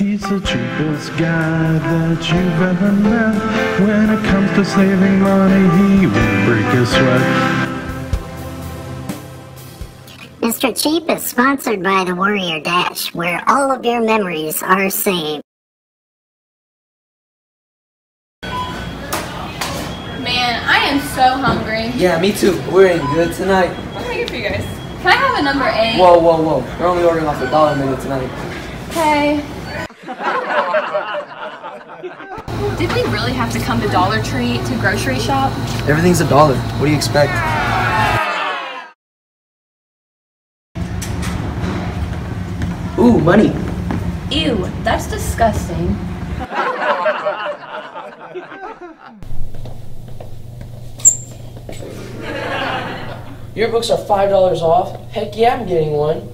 He's the cheapest guy that you've ever met. When it comes to saving money, he won't break a sweat. Mr. Cheap is sponsored by the Warrior Dash, where all of your memories are saved. Man, I am so hungry. Yeah, me too. We're in good tonight. What can I get for you guys? Can I have a number eight? Whoa, whoa, whoa. We're only ordering off a dollar menu tonight. Okay. Did we really have to come to Dollar Tree to grocery shop? Everything's a dollar. What do you expect? Ooh, money. Ew, that's disgusting. Your books are $5 off. Heck yeah, I'm getting one.